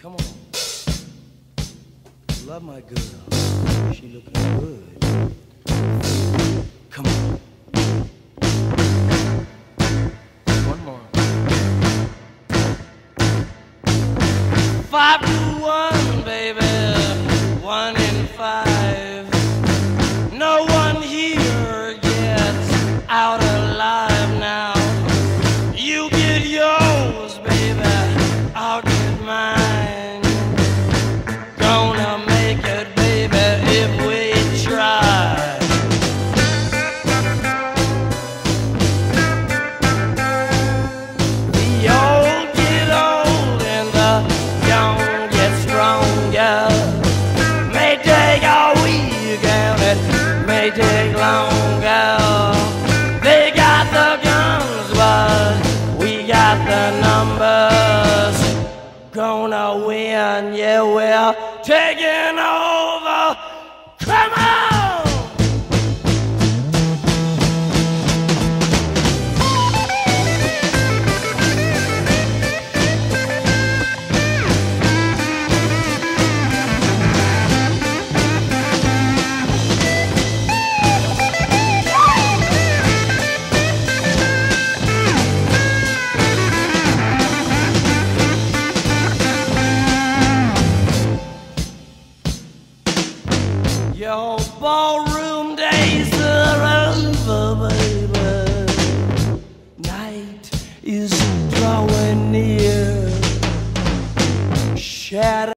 come on. Love my girl. She looking good. Come on. One more. Five to one, baby. One in five. May take longer. They got the guns, but we got the numbers. Gonna win, yeah, we're taking over. Come on! Your ballroom days are over, baby. Night is drawing near. Shadow